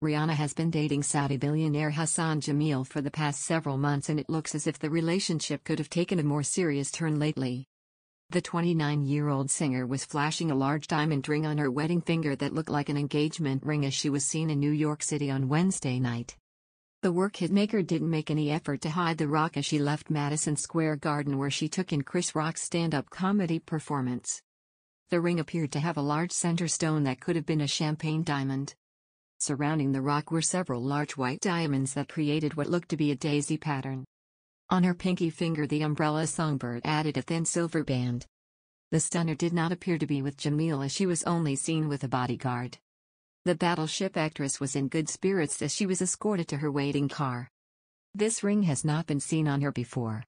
Rihanna has been dating Saudi billionaire Hassan Jameel for the past several months and it looks as if the relationship could have taken a more serious turn lately. The 29-year-old singer was flashing a large diamond ring on her wedding finger that looked like an engagement ring as she was seen in New York City on Wednesday night. The work hitmaker didn't make any effort to hide the rock as she left Madison Square Garden where she took in Chris Rock's stand-up comedy performance. The ring appeared to have a large center stone that could have been a champagne diamond. Surrounding the rock were several large white diamonds that created what looked to be a daisy pattern. On her pinky finger the umbrella songbird added a thin silver band. The stunner did not appear to be with Jameel as she was only seen with a bodyguard. The battleship actress was in good spirits as she was escorted to her waiting car. This ring has not been seen on her before.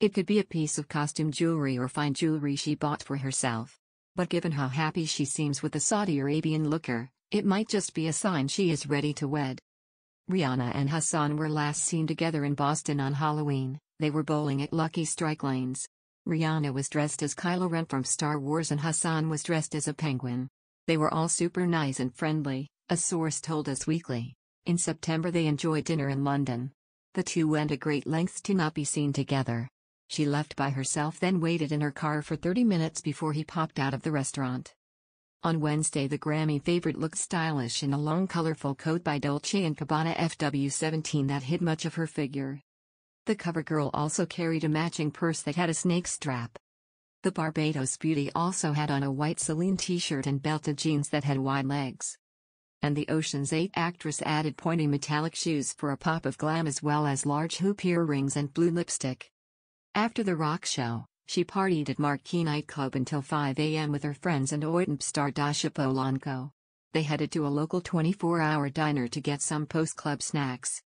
It could be a piece of costume jewelry or fine jewelry she bought for herself. But given how happy she seems with the Saudi Arabian looker, it might just be a sign she is ready to wed. Rihanna and Hassan were last seen together in Boston on Halloween, they were bowling at Lucky Strike Lanes. Rihanna was dressed as Kylo Ren from Star Wars and Hassan was dressed as a penguin. They were all super nice and friendly, a source told Us Weekly. In September, they enjoyed dinner in London. The two went to great lengths to not be seen together. She left by herself, then waited in her car for 30 minutes before he popped out of the restaurant. On Wednesday, the Grammy favorite looked stylish in a long, colorful coat by Dolce & Gabbana FW17 that hid much of her figure. The cover girl also carried a matching purse that had a snake strap. The Barbados beauty also had on a white Celine t-shirt and belted jeans that had wide legs. And the Ocean's 8 actress added pointy metallic shoes for a pop of glam as well as large hoop earrings and blue lipstick. After the rock show, she partied at Marquee nightclub until 5 a.m. with her friends and OITNB star Dascha Polanco. They headed to a local 24-hour diner to get some post-club snacks.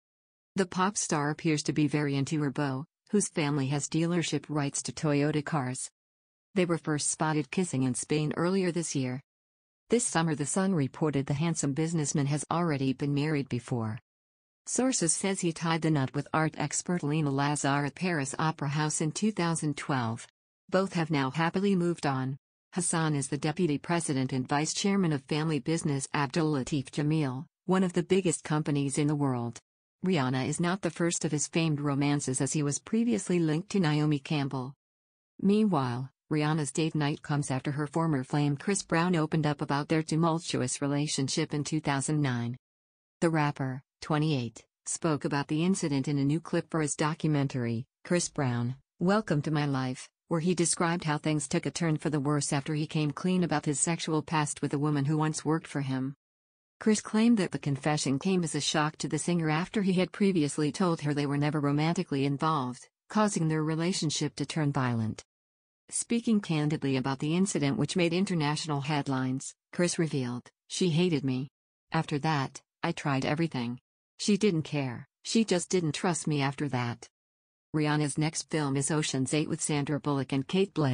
The pop star appears to be very into her beau, whose family has dealership rights to Toyota cars. They were first spotted kissing in Spain earlier this year. This summer, The Sun reported the handsome businessman has already been married before. Sources says he tied the knot with art expert Lena Lazar at Paris Opera House in 2012. Both have now happily moved on. Hassan is the deputy president and vice chairman of family business Abdul Latif Jameel, one of the biggest companies in the world. Rihanna is not the first of his famed romances as he was previously linked to Naomi Campbell. Meanwhile, Rihanna's date night comes after her former flame Chris Brown opened up about their tumultuous relationship in 2009. The rapper, 28, spoke about the incident in a new clip for his documentary, Chris Brown, Welcome to My Life, where he described how things took a turn for the worse after he came clean about his sexual past with a woman who once worked for him. Chris claimed that the confession came as a shock to the singer after he had previously told her they were never romantically involved, causing their relationship to turn violent. Speaking candidly about the incident which made international headlines, Chris revealed, She hated me. After that, I tried everything. She didn't care, she just didn't trust me after that. Rihanna's next film is Ocean's 8 with Sandra Bullock and Cate Blanchett.